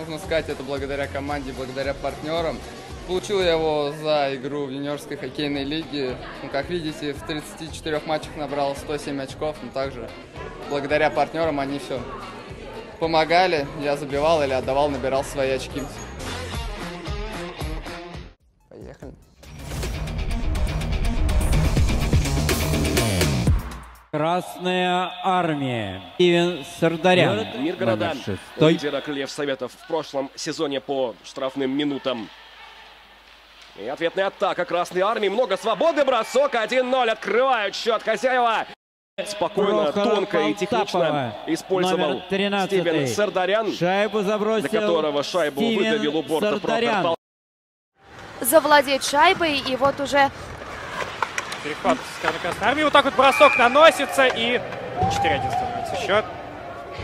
нужно сказать, это благодаря команде, благодаря партнерам. Получил я его за игру в юниорской хоккейной лиге. Ну, как видите, в 34 матчах набрал 107 очков, но также благодаря партнерам они все помогали. Я забивал или отдавал, набирал свои очки. Поехали. Красная армия. Стивен Сардарян. Миргорода, номер шестой. лидера Крыльев Советов в прошлом сезоне по штрафным минутам. И ответная атака Красной Армии. Много свободы. Бросок 1-0. Открывают счет хозяева. Спокойно, Прохора тонко и технично использовал номер 13. Стивен Сардарян, Шайбу забросил для которого шайбу Стивен выдавил у борта Сардарян. Завладеть шайбой. И вот уже Перехват со стороны Красной Армии. Вот так вот бросок наносится и 4-1 становится счет.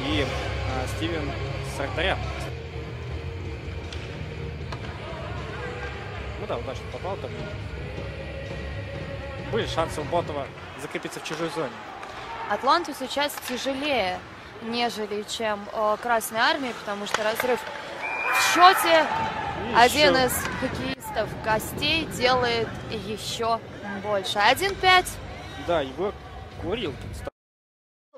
И а, Стивен Сардарян. Ну да, удачно попал там. Были шансы у Ботова закрепиться в чужой зоне. Атланту сейчас тяжелее, нежели чем э, Красной Армии, потому что разрыв в счете. И Один еще из хоккеистов гостей делает еще больше. 1-5. Да, Егор Курилкин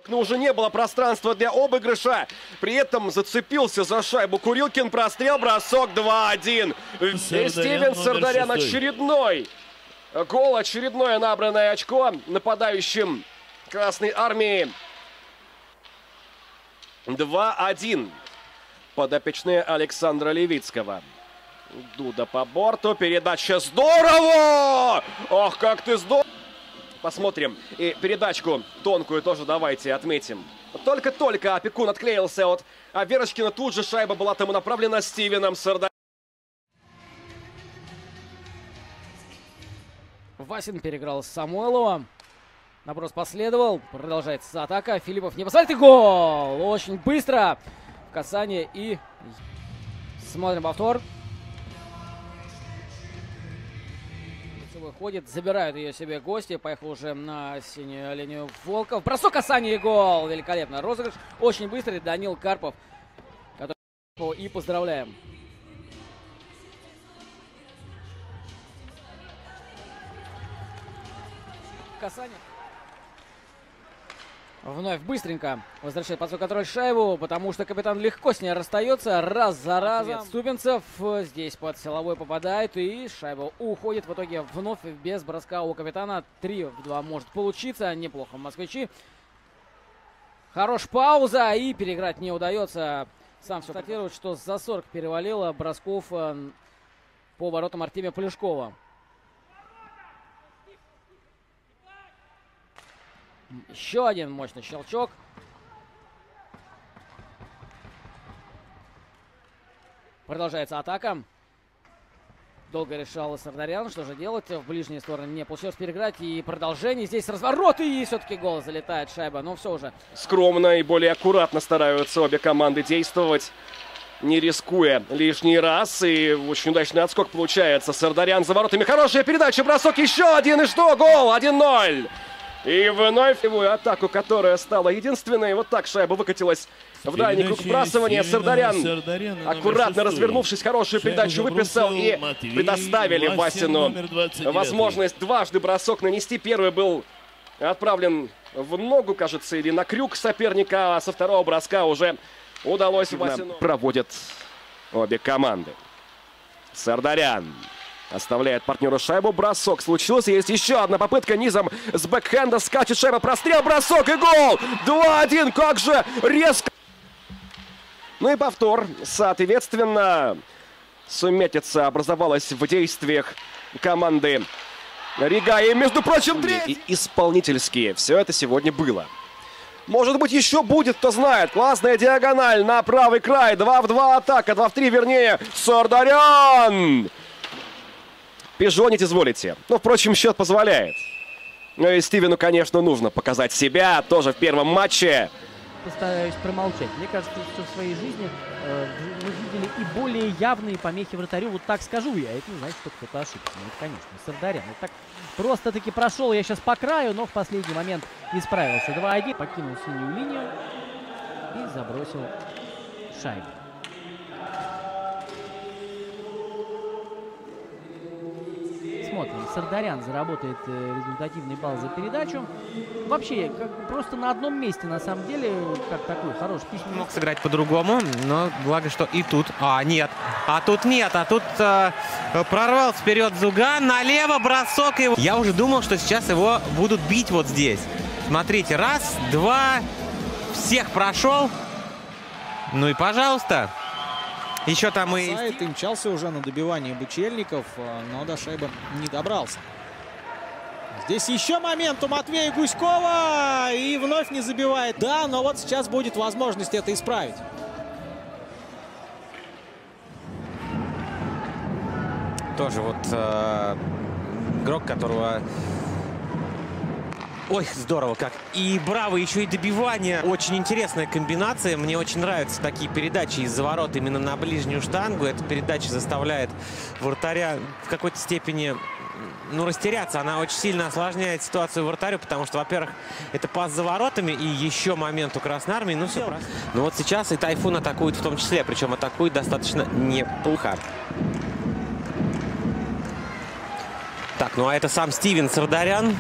Но уже не было пространства для обыгрыша. При этом зацепился за шайбу Курилкин. Прострел, бросок 2-1. И Сардарян Стивен Сардарян очередной. Гол, очередное набранное очко нападающим Красной Армии. 2-1. Подопечные Александра Левицкого. Дуда по борту. Передача здорово! Ох, как ты здорово! Посмотрим. И передачку тонкую тоже давайте отметим. Только-только опекун отклеился от а Верочкина. Тут же шайба была тому направлена Стивеном Сардаряном. Васин переиграл Самойлова. Наброс последовал. Продолжается атака. Филиппов не посадит. И гол! Очень быстро. Касание и... Смотрим повтор. Выходит, забирают ее себе гости. Поехал уже на синюю линию Волков. Бросок касание и гол. Великолепно. Розыгрыш очень быстрый. Данил Карпов. Который... И поздравляем. Касание. Вновь быстренько возвращает под свой контроль шайбу, потому что капитан легко с ней расстается раз за разом. Ступенцев э, здесь под силовой попадает и шайба уходит. В итоге вновь без броска у капитана 3 в 2 может получиться. Неплохо москвичи. Хорош пауза и переиграть не удается. Сам все констатирует, что за 40 перевалило бросков э, по воротам Артемия Полюшкова. Еще один мощный щелчок. Продолжается атака. Долго решал Сардарян, что же делать. В ближние стороны не получилось переиграть. И продолжение. Здесь разворот. И все-таки гол залетает шайба. Но все уже. Скромно и более аккуратно стараются обе команды действовать. Не рискуя лишний раз. И очень удачный отскок получается. Сардарян за воротами. Хорошая передача. Бросок еще один. И что? Гол. 1-0. И вновь его атаку, которая стала единственной. Вот так шайба выкатилась в дальний круг вбрасывания. Сардарян, аккуратно развернувшись, хорошую Шайбу передачу выписал и Матвей предоставили Васин, Васину номер 29. возможность дважды бросок нанести. Первый был отправлен в ногу, кажется, или на крюк соперника, а со второго броска уже удалось Васину. Проводят обе команды. Сардарян оставляет партнеру шайбу. Бросок случился. Есть еще одна попытка низом с бэкхенда. Скачет шайба. Прострел, бросок и гол. 2-1. Как же резко. Ну и повтор. Соответственно, сумятица образовалась в действиях команды Рига. И, между прочим, третий. И исполнительские. Все это сегодня было. Может быть, еще будет, кто знает. Классная диагональ на правый край. 2 в 2 атака. 2 в 3, вернее. Сардарян. Пижонить изволите. Ну, впрочем, счет позволяет. Ну и Стивену, конечно, нужно показать себя. Тоже в первом матче. постараюсь промолчать. Мне кажется, что в своей жизни э, мы видели и более явные помехи вратарю. Вот так скажу я. Это не значит, что кто-то ошибся. Ну, это, конечно, Сардарян. Это так просто-таки прошел я сейчас по краю, но в последний момент исправился. 2-1. Покинул синюю линию и забросил шайбу. Посмотрим. Сардарян заработает э, результативный балл за передачу. Вообще, как просто на одном месте, на самом деле, как такой хороший письменный... Мог сыграть по-другому, но благо, что и тут... А, нет. А тут нет. А тут э, прорвал вперед Зуган. Налево бросок. И... Я уже думал, что сейчас его будут бить вот здесь. Смотрите, раз, два. Всех прошел. Ну и пожалуйста. Еще там и... Сайт и мчался уже на добивание Бычельников, а, но до шайбы не добрался. Здесь еще момент у Матвея Гуськова. И вновь не забивает. Да, но вот сейчас будет возможность это исправить. Тоже вот э, игрок, которого... Ой, здорово как. И браво, еще и добивание. Очень интересная комбинация. Мне очень нравятся такие передачи из-за ворот именно на ближнюю штангу. Эта передача заставляет вратаря в какой-то степени ну, растеряться. Она очень сильно осложняет ситуацию вратарю, потому что, во-первых, это пас за воротами и еще момент у Красной Армии. Ну, все. Ну, вот сейчас и Тайфун атакует в том числе, причем атакует достаточно неплохо. Так, ну а это сам Стивен Сардарян.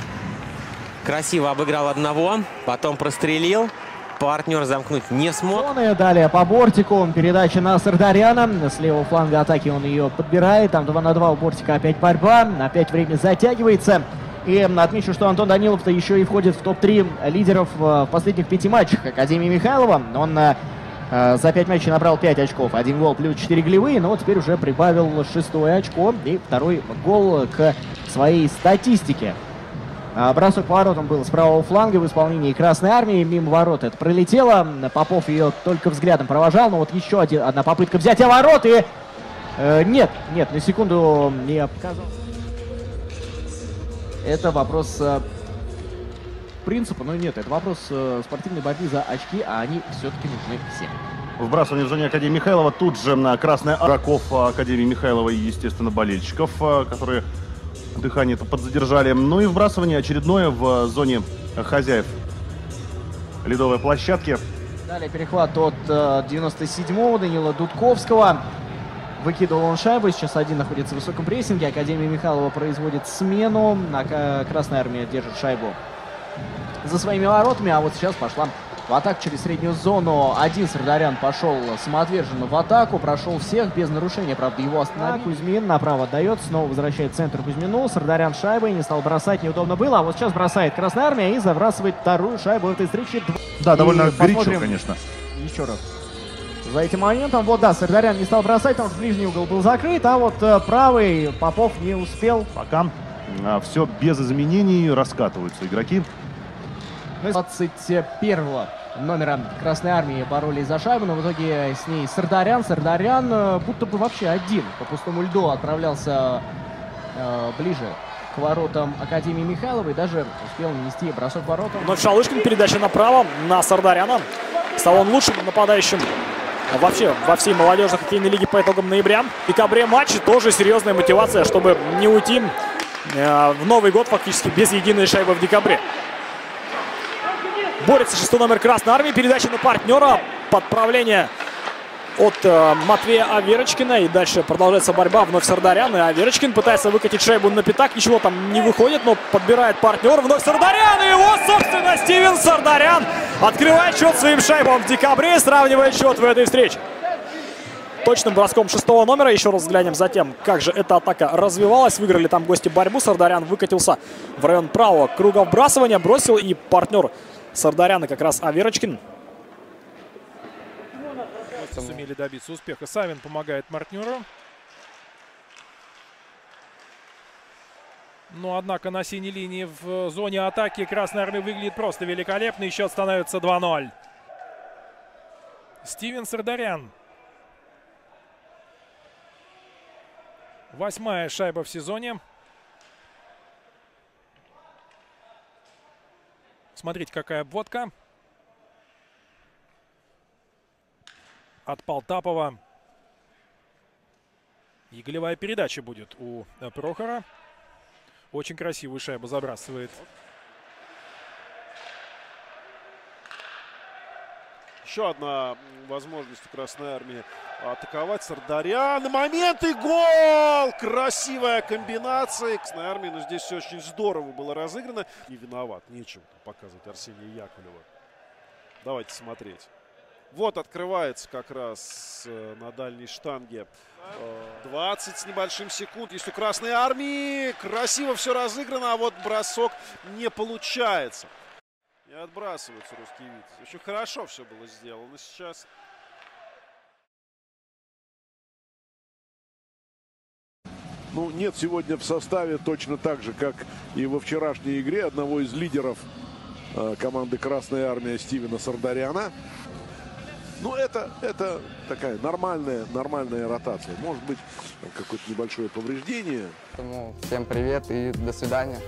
Красиво обыграл одного, потом прострелил. Партнер замкнуть не смог. Зоны, далее по бортику. Передача на Сардаряна. С левого фланга атаки он ее подбирает. Там 2 на 2 у бортика опять борьба. Опять время затягивается. И отмечу, что Антон Данилов-то еще и входит в топ-3 лидеров в последних пяти матчах Академии Михайлова. Он э, за 5 матчей набрал 5 очков. Один гол плюс 4 голевые, но теперь уже прибавил шестое очко и второй гол к своей статистике. А, Бросок по воротам был с правого фланга в исполнении Красной Армии. Мимо ворот это пролетело. Попов ее только взглядом провожал. Но вот еще один, одна попытка взятия ворот. И э, нет, нет, на секунду не показал. Это вопрос э, принципа, но нет, это вопрос э, спортивной борьбы за очки, а они все-таки нужны всем. Вбрасывание в зоне Академии Михайлова. Тут же на красная игроков Академии Михайлова и, естественно, болельщиков, э, которые дыхание подзадержали. Ну и вбрасывание очередное в зоне хозяев ледовой площадки. Далее перехват от э, 97-го Данила Дудковского. Выкидывал он шайбу, сейчас один находится в высоком прессинге. Академия Михайлова производит смену. А Красная Армия держит шайбу за своими воротами, а вот сейчас пошла в атаку через среднюю зону. Один Сардарян пошел самоотверженно в атаку, прошел всех без нарушения, правда, его остановил. Кузьмин направо отдает, снова возвращает центр Кузьмину. Сардарян шайбой, не стал бросать, неудобно было, а вот сейчас бросает Красная Армия и забрасывает вторую шайбу в этой встрече. Да, И довольно горячо, посмотрим конечно. Еще раз. За этим моментом, вот да, Сардарян не стал бросать, потому что ближний угол был закрыт, а вот э, правый Попов не успел. Пока все без изменений раскатываются игроки. Мы 21-го номера Красной Армии боролись за шайбу, но в итоге с ней Сардарян. Сардарян э, будто бы вообще один по пустому льду отправлялся э, ближе к воротам Академии Михайловой. Даже успел нанести бросок воротам. Вновь Шалышкин, передача направо на Сардаряна. Стал он лучшим нападающим вообще во всей молодежной хоккейной лиге по итогам ноября. В декабре матче тоже серьезная мотивация, чтобы не уйти э, в Новый год фактически без единой шайбы в декабре. Борется шестой номер Красной Армии. Передача на партнера. Подправление от э, Матвея Аверочкина. И дальше продолжается борьба. Вновь Сардарян. И Аверочкин пытается выкатить шайбу на пятак. Ничего там не выходит, но подбирает партнер. Вновь Сардарян. И его, собственно, Стивен Сардарян открывает счет своим шайбам в декабре. Сравнивает счет в этой встрече. Точным броском шестого номера. Еще раз взглянем за тем, как же эта атака развивалась. Выиграли там гости борьбу. Сардарян выкатился в район правого круга вбрасывания. Бросил и партнер Сардаряна как раз Аверочкин. Сумели добиться успеха. Савин помогает партнеру. Но, однако, на синей линии в зоне атаки Красная Армия выглядит просто великолепно. И счет становится 2-0. Стивен Сардарян. Восьмая шайба в сезоне. Смотрите, какая обводка. От Полтапова. И передача будет у Прохора. Очень красивую шайбу забрасывает. Еще одна возможность у Красной Армии атаковать. Сардарян. Момент и гол! Красивая комбинация. Красной Армии, но здесь все очень здорово было разыграно. Не виноват. Нечего показывать Арсения Яковлева. Давайте смотреть. Вот открывается как раз э, на дальней штанге. Э, 20 с небольшим секунд. Есть у Красной Армии. Красиво все разыграно, а вот бросок не получается. Не отбрасываются русские вид. Очень хорошо все было сделано сейчас. Ну, нет сегодня в составе точно так же, как и во вчерашней игре одного из лидеров э, команды «Красная армия» Стивена Сардаряна. Ну, это, это такая нормальная, нормальная ротация. Может быть, какое-то небольшое повреждение. Поэтому всем привет и до свидания.